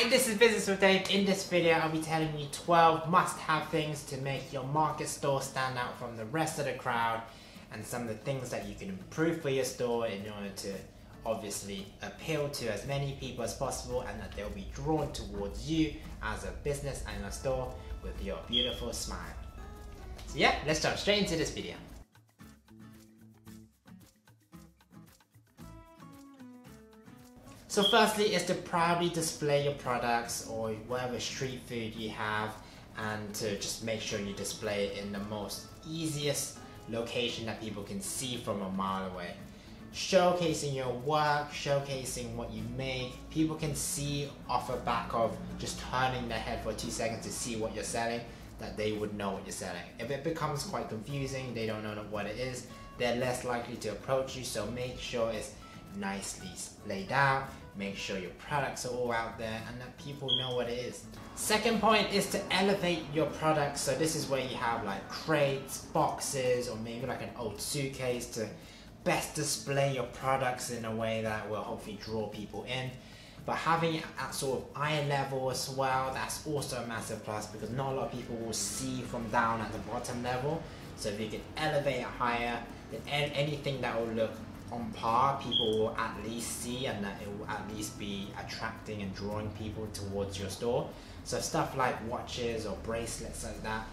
Hi, this is Business with Dave. In this video, I'll be telling you 12 must-have things to make your market store stand out from the rest of the crowd and some of the things that you can improve for your store in order to obviously appeal to as many people as possible and that they'll be drawn towards you as a business and a store with your beautiful smile. So yeah, let's jump straight into this video. So firstly is to proudly display your products or whatever street food you have and to just make sure you display it in the most easiest location that people can see from a mile away. Showcasing your work, showcasing what you make, people can see off the back of just turning their head for two seconds to see what you're selling that they would know what you're selling. If it becomes quite confusing, they don't know what it is, they're less likely to approach you so make sure it's nicely laid out, make sure your products are all out there and that people know what it is. Second point is to elevate your products. So this is where you have like crates, boxes, or maybe like an old suitcase to best display your products in a way that will hopefully draw people in. But having it at sort of eye level as well, that's also a massive plus because not a lot of people will see from down at the bottom level. So if you can elevate it higher, then anything that will look on par, people will at least see and that it will at least be attracting and drawing people towards your store. So stuff like watches or bracelets like that,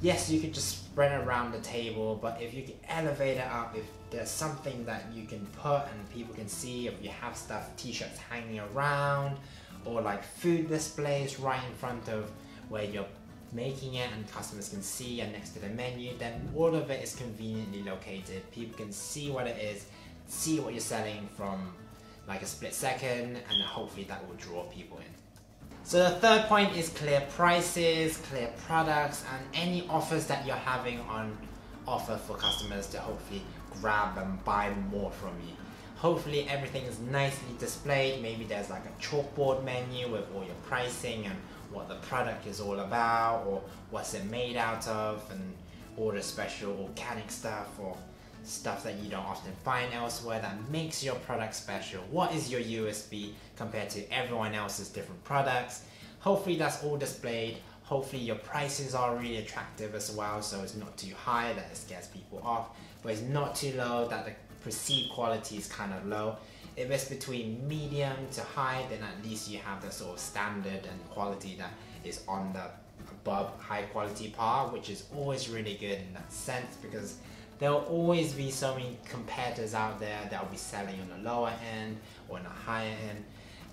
yes, you could just spread around the table, but if you can elevate it up, if there's something that you can put and people can see, if you have stuff, t-shirts hanging around, or like food displays right in front of where you're making it and customers can see and next to the menu, then all of it is conveniently located. People can see what it is see what you're selling from like a split second and hopefully that will draw people in. So the third point is clear prices, clear products and any offers that you're having on offer for customers to hopefully grab and buy more from you. Hopefully everything is nicely displayed, maybe there's like a chalkboard menu with all your pricing and what the product is all about or what's it made out of and all the special organic stuff or stuff that you don't often find elsewhere that makes your product special. What is your USP compared to everyone else's different products? Hopefully that's all displayed. Hopefully your prices are really attractive as well, so it's not too high that it scares people off, but it's not too low that the perceived quality is kind of low. If it's between medium to high, then at least you have the sort of standard and quality that is on the above high quality par, which is always really good in that sense because there will always be so many competitors out there that will be selling on the lower end or on the higher end.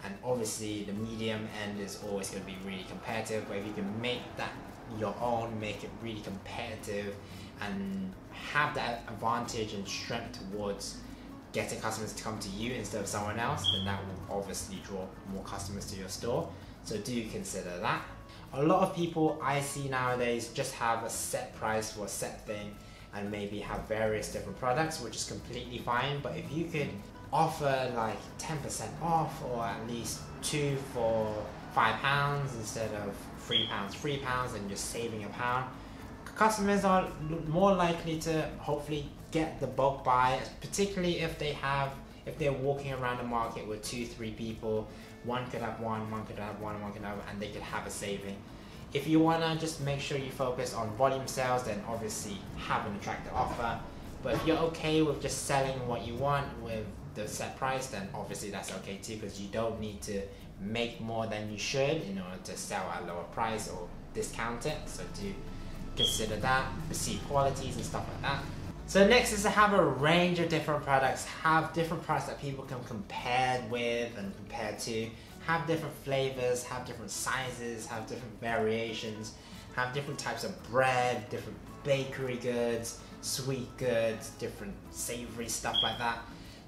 And obviously the medium end is always going to be really competitive but if you can make that your own make it really competitive and have that advantage and strength towards getting customers to come to you instead of someone else then that will obviously draw more customers to your store. So do consider that. A lot of people I see nowadays just have a set price for a set thing and maybe have various different products, which is completely fine. But if you could offer like 10% off or at least two for five pounds instead of three pounds, three pounds, and just saving a pound, customers are more likely to hopefully get the bulk buy, particularly if they have if they're walking around the market with two, three people, one could have one, one could have one, one could have, and they could have a saving. If you want to just make sure you focus on volume sales, then obviously have an attractive offer. But if you're okay with just selling what you want with the set price, then obviously that's okay too because you don't need to make more than you should in order to sell at a lower price or discount it. So do consider that, receive qualities and stuff like that. So next is to have a range of different products, have different products that people can compare with and compare to have different flavors, have different sizes, have different variations, have different types of bread, different bakery goods, sweet goods, different savory stuff like that.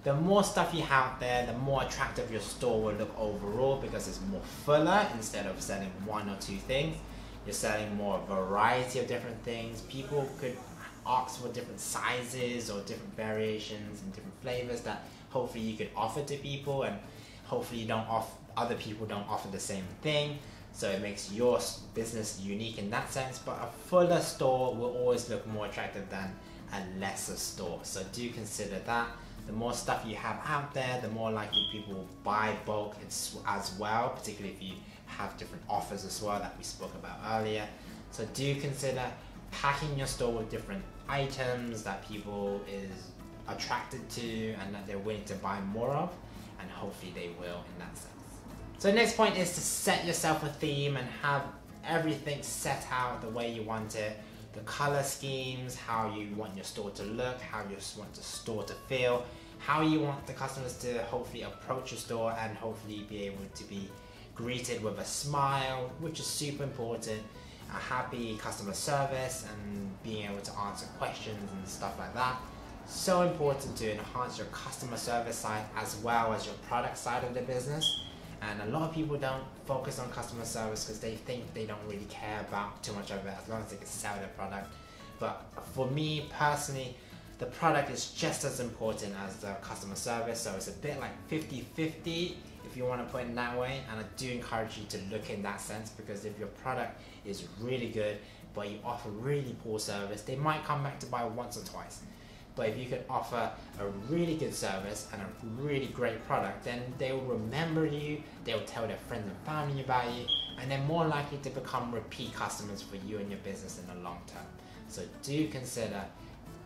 The more stuff you have there, the more attractive your store will look overall because it's more fuller instead of selling one or two things. You're selling more variety of different things. People could ask for different sizes or different variations and different flavors that hopefully you could offer to people and hopefully you don't offer other people don't offer the same thing so it makes your business unique in that sense but a fuller store will always look more attractive than a lesser store so do consider that the more stuff you have out there, the more likely people will buy bulk as well, particularly if you have different offers as well that we spoke about earlier. So do consider packing your store with different items that people is attracted to and that they're willing to buy more of and hopefully they will in that sense. So next point is to set yourself a theme and have everything set out the way you want it. The color schemes, how you want your store to look, how you want the store to feel, how you want the customers to hopefully approach your store and hopefully be able to be greeted with a smile, which is super important, a happy customer service and being able to answer questions and stuff like that. So important to enhance your customer service side as well as your product side of the business. And a lot of people don't focus on customer service because they think they don't really care about too much of it as long as they can sell their product. But for me personally, the product is just as important as the customer service. So it's a bit like 50-50 if you want to put it in that way. And I do encourage you to look in that sense because if your product is really good, but you offer really poor service, they might come back to buy once or twice. But if you can offer a really good service and a really great product, then they will remember you, they will tell their friends and family about you, and they're more likely to become repeat customers for you and your business in the long term. So do consider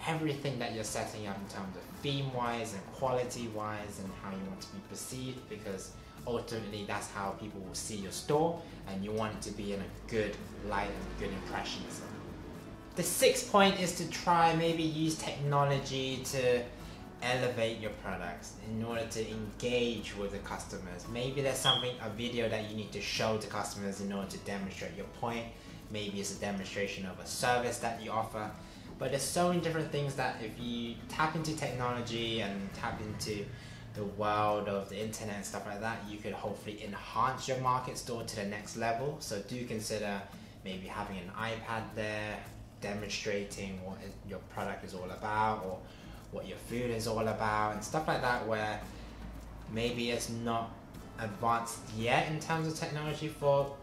everything that you're setting up in terms of theme wise and quality wise and how you want to be perceived because ultimately that's how people will see your store and you want it to be in a good light and good impression. The sixth point is to try maybe use technology to elevate your products in order to engage with the customers. Maybe there's something, a video that you need to show to customers in order to demonstrate your point. Maybe it's a demonstration of a service that you offer. But there's so many different things that if you tap into technology and tap into the world of the internet and stuff like that, you could hopefully enhance your market store to the next level. So do consider maybe having an iPad there, demonstrating what your product is all about or what your food is all about and stuff like that where maybe it's not advanced yet in terms of technology for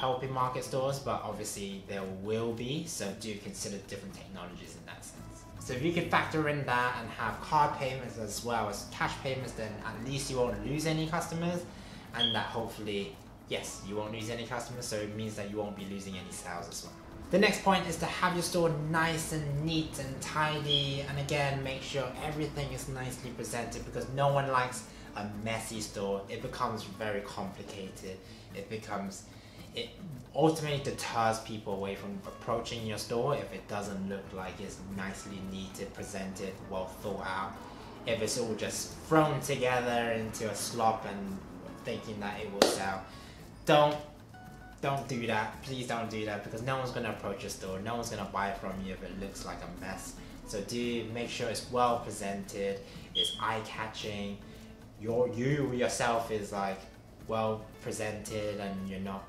helping market stores but obviously there will be. So do consider different technologies in that sense. So if you can factor in that and have card payments as well as cash payments then at least you won't lose any customers and that hopefully yes you won't lose any customers. So it means that you won't be losing any sales as well the next point is to have your store nice and neat and tidy and again make sure everything is nicely presented because no one likes a messy store. It becomes very complicated. It becomes it ultimately deters people away from approaching your store if it doesn't look like it's nicely neated, presented, well thought out. If it's all just thrown together into a slop and thinking that it will sell. Don't don't do that. Please don't do that because no one's gonna approach your store. No one's gonna buy from you if it looks like a mess. So do make sure it's well presented, it's eye catching. Your you yourself is like well presented and you're not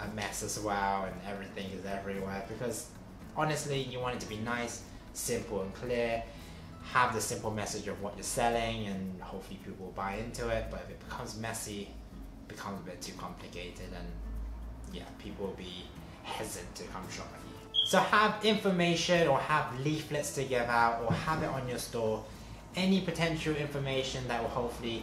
a mess as well and everything is everywhere because honestly you want it to be nice, simple and clear. Have the simple message of what you're selling and hopefully people will buy into it. But if it becomes messy, becomes a bit too complicated and yeah, people will be hesitant to come shop at you. So have information or have leaflets to give out or have it on your store. Any potential information that will hopefully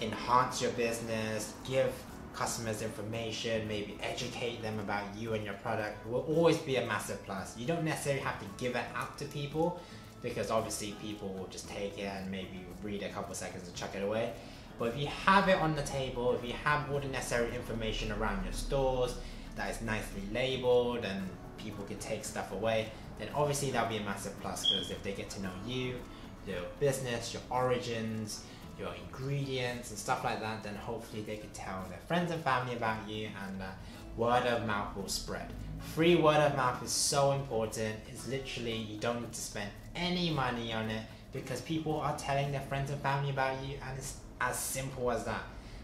enhance your business, give customers information, maybe educate them about you and your product will always be a massive plus. You don't necessarily have to give it out to people because obviously people will just take it and maybe read a couple seconds and chuck it away. But if you have it on the table, if you have all the necessary information around your stores that is nicely labeled and people can take stuff away, then obviously that'll be a massive plus because if they get to know you, your business, your origins, your ingredients and stuff like that, then hopefully they can tell their friends and family about you and uh, word of mouth will spread. Free word of mouth is so important. It's literally, you don't need to spend any money on it because people are telling their friends and family about you and it's as simple as that.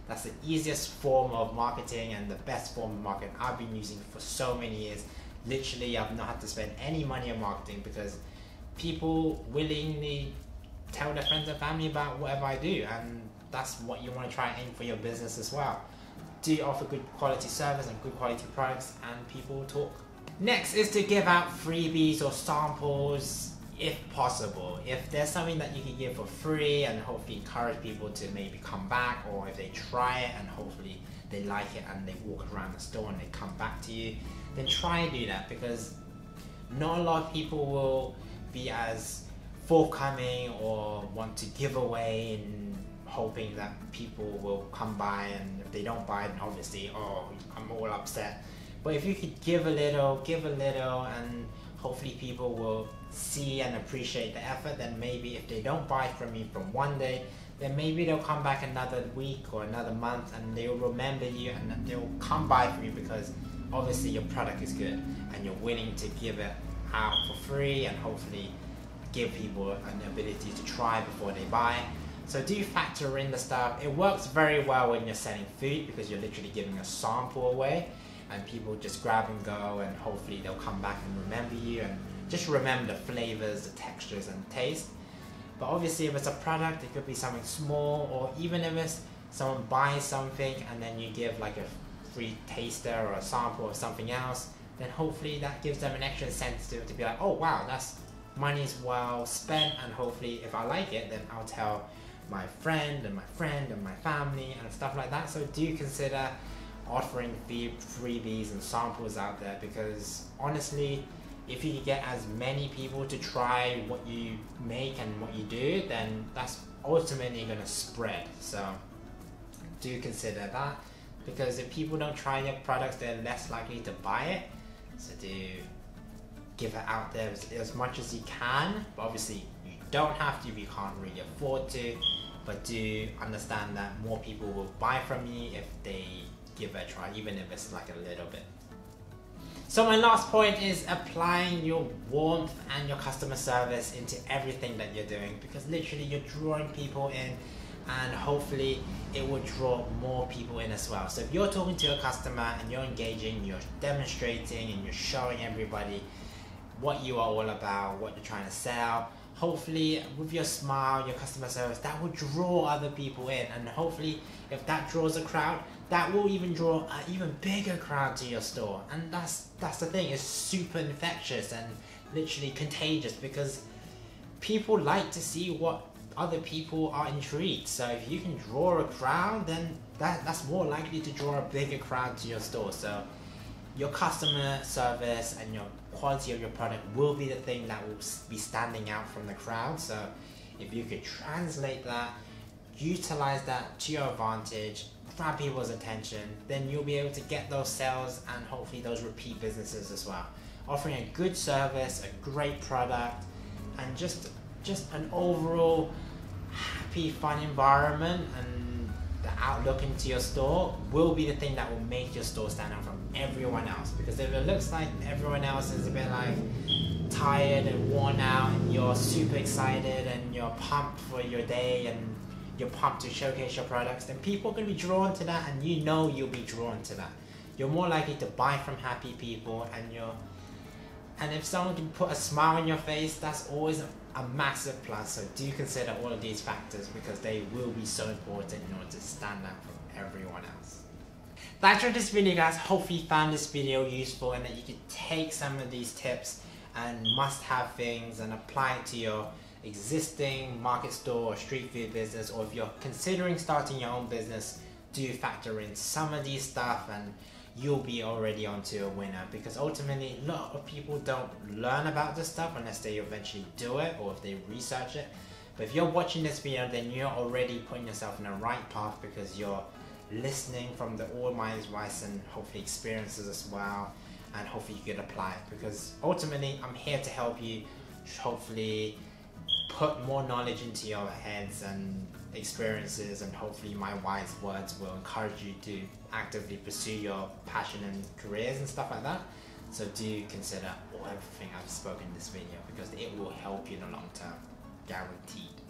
That's the easiest form of marketing and the best form of marketing I've been using for so many years. Literally, I've not had to spend any money on marketing because people willingly tell their friends and family about whatever I do, and that's what you want to try and aim for your business as well. Do offer good quality service and good quality products, and people will talk. Next is to give out freebies or samples if possible. If there's something that you can give for free and hopefully encourage people to maybe come back, or if they try it and hopefully they like it and they walk around the store and they come back to you, then try and do that because not a lot of people will be as forthcoming or want to give away and hoping that people will come by and if they don't buy then obviously oh I'm all upset but if you could give a little give a little and hopefully people will see and appreciate the effort then maybe if they don't buy from you from one day then maybe they'll come back another week or another month and they'll remember you and they'll come buy from you because obviously your product is good and you're willing to give it out for free and hopefully give people an ability to try before they buy. So do factor in the stuff. It works very well when you're selling food because you're literally giving a sample away and people just grab and go and hopefully they'll come back and remember you and just remember the flavors, the textures and taste. But obviously if it's a product, it could be something small or even if it's someone buys something and then you give like a free taster or a sample of something else, then hopefully that gives them an extra incentive to be like, oh wow, that's money's well spent and hopefully if I like it then I'll tell my friend and my friend and my family and stuff like that. So do consider offering free freebies and samples out there because honestly if you get as many people to try what you make and what you do then that's ultimately going to spread so do consider that because if people don't try your products they're less likely to buy it so do give it out there as, as much as you can. But obviously, you don't have to if you can't really afford to. But do understand that more people will buy from you if they give it a try, even if it's like a little bit. So my last point is applying your warmth and your customer service into everything that you're doing because literally you're drawing people in and hopefully it will draw more people in as well. So if you're talking to a customer and you're engaging, you're demonstrating and you're showing everybody what you are all about, what you're trying to sell. Hopefully, with your smile, your customer service, that will draw other people in. And hopefully, if that draws a crowd, that will even draw an even bigger crowd to your store. And that's that's the thing, it's super infectious and literally contagious because people like to see what other people are intrigued. So if you can draw a crowd, then that, that's more likely to draw a bigger crowd to your store. So your customer service and your quality of your product will be the thing that will be standing out from the crowd. So if you could translate that, utilize that to your advantage, grab people's attention, then you'll be able to get those sales and hopefully those repeat businesses as well. Offering a good service, a great product, and just just an overall happy, fun environment and the outlook into your store will be the thing that will make your store stand out from everyone else. Because if it looks like everyone else is a bit like tired and worn out and you're super excited and you're pumped for your day and you're pumped to showcase your products, then people are going to be drawn to that and you know you'll be drawn to that. You're more likely to buy from happy people and you're and if someone can put a smile on your face, that's always a, massive plus. So do consider all of these factors because they will be so important in order to stand out from everyone else. That's for this video guys. Hopefully you found this video useful and that you could take some of these tips and must-have things and apply it to your existing market store or street food business or if you're considering starting your own business, do factor in some of these stuff and you'll be already onto a winner because ultimately a lot of people don't learn about this stuff unless they eventually do it or if they research it. But if you're watching this video then you're already putting yourself in the right path because you're listening from the all my advice and hopefully experiences as well and hopefully you can apply it because ultimately I'm here to help you hopefully put more knowledge into your heads and experiences and hopefully my wise words will encourage you to actively pursue your passion and careers and stuff like that. So do consider everything I've spoken in this video because it will help you in the long term, guaranteed.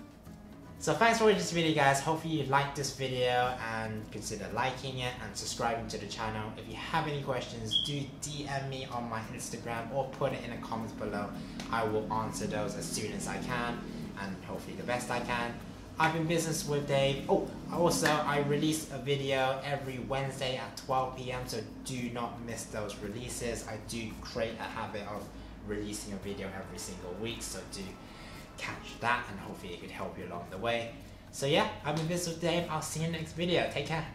So thanks for watching this video guys, hopefully you liked this video and consider liking it and subscribing to the channel. If you have any questions, do DM me on my Instagram or put it in the comments below. I will answer those as soon as I can and hopefully the best I can. I've been business with Dave. Oh, also I release a video every Wednesday at 12 p.m. So do not miss those releases. I do create a habit of releasing a video every single week, so do catch that and hopefully it could help you along the way. So yeah, I've been with Dave. I'll see you in the next video. Take care.